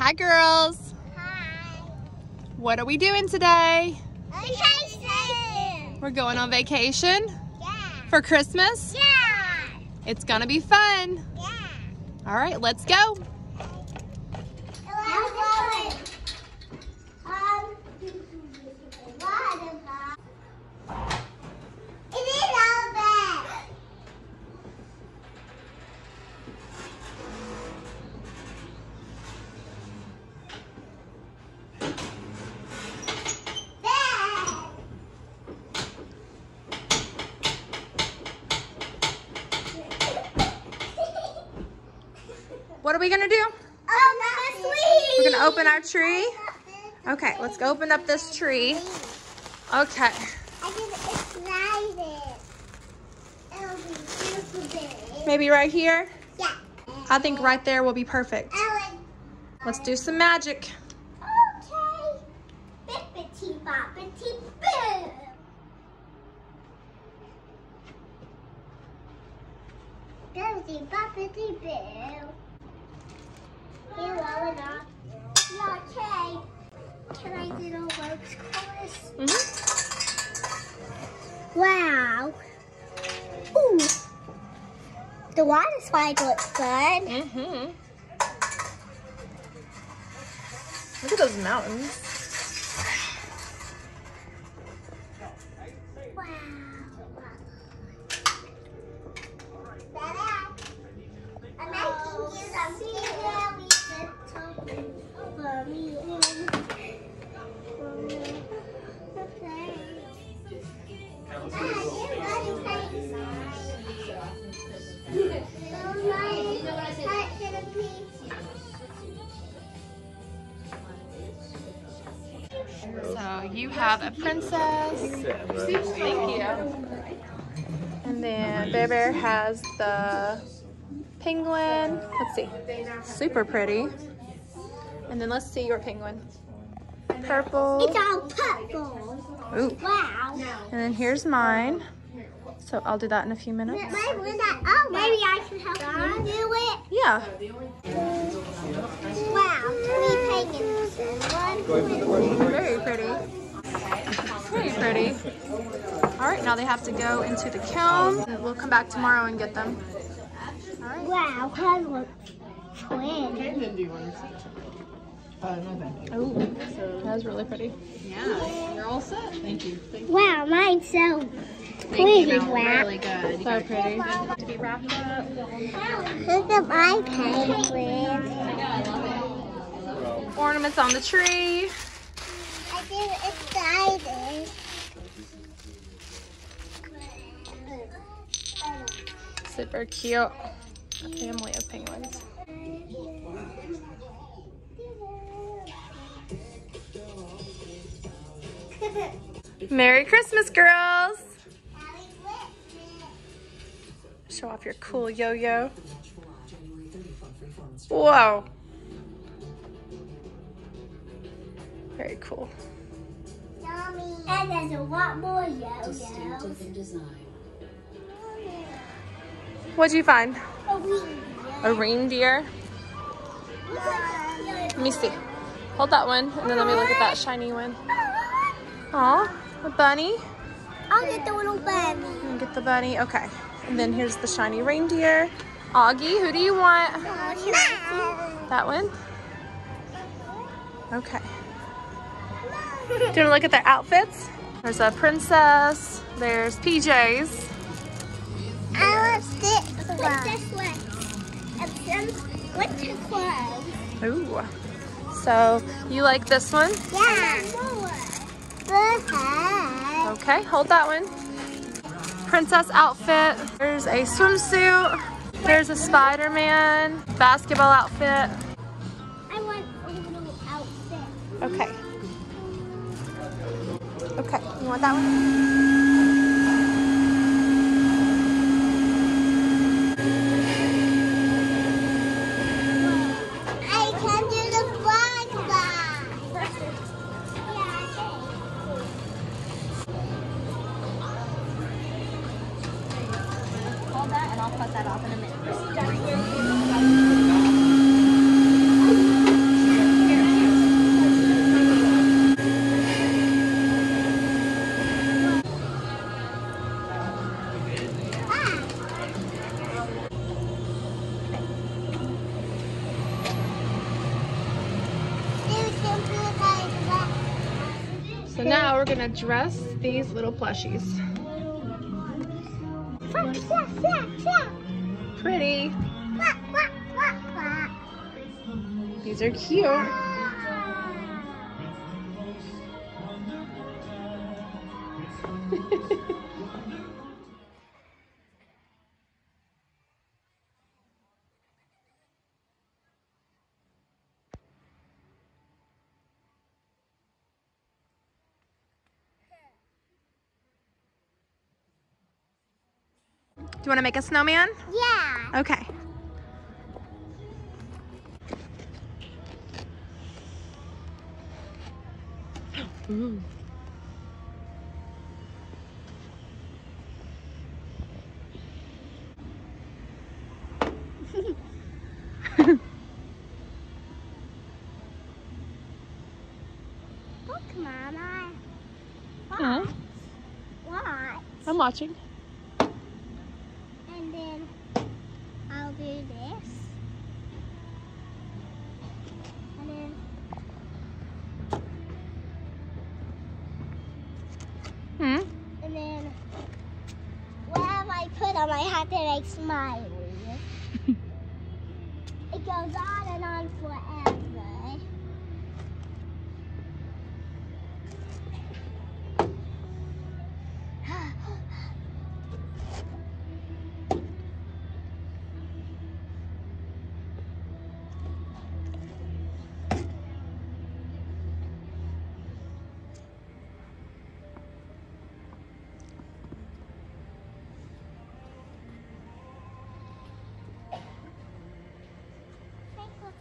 Hi, girls. Hi. What are we doing today? Vacation. We're going on vacation Yeah. for Christmas. Yeah. It's gonna be fun. Yeah. All right, let's go. What are we gonna do? Oh, that's sweet. We're gonna open our tree. Okay, let's go open up this tree. Okay. I get excited. It'll be super. Maybe right here? Yeah. I think right there will be perfect. Oh, Ellen. Let's do some magic. Okay. Bippity boppity boo. Okay. Can I do the ropes? Mhm. Wow. Ooh. The water slide looks good. Mhm. Look at those mountains. You have a princess. Thank you. And then Bear Bear has the penguin. Let's see. Super pretty. And then let's see your penguin. Purple. It's all purple. Ooh. Wow. And then here's mine. So I'll do that in a few minutes. Maybe oh, maybe I can help you do it. Yeah. Wow, three penguins Very pretty. Very pretty. All right, now they have to go into the kiln. We'll come back tomorrow and get them. All right. Wow, that looks twin. Caitlin, do you want to? Uh, no, thank you. Oh, that was really pretty. Yeah, you're all set. Thank you. Thank you. Wow, mine's so pretty. Wow. good. So pretty. Look at my penguin. Ornaments on the tree. Super cute. Family of penguins. Merry Christmas, girls. Show off your cool yo-yo. Whoa. Very cool. And there's a lot more yo-yos. What'd you find? A wee A reindeer. Let me see. Hold that one, and then let me look at that shiny one. Aw, a bunny. I'll get the little bunny. And get the bunny. Okay. And then here's the shiny reindeer. Auggie, who do you want? That one? Okay. Do you want to look at their outfits? There's a princess. There's PJs. I want this one. This one. And some winter clothes. Ooh. So you like this one? Yeah. Okay, hold that one. Princess outfit. There's a swimsuit. There's a Spider-Man basketball outfit. I want a little outfit. Okay. Okay, you want that one? I can do the flag one. Hold that and I'll cut that off in a minute. We're gonna dress these little plushies. Pretty. These are cute. Do you want to make a snowman? Yeah. Okay. Ooh. Look, Mama. Huh? What? I'm watching. And then I'll do this. And then Hmm? and then whatever I put on my hat that makes smileys. it goes on and on forever.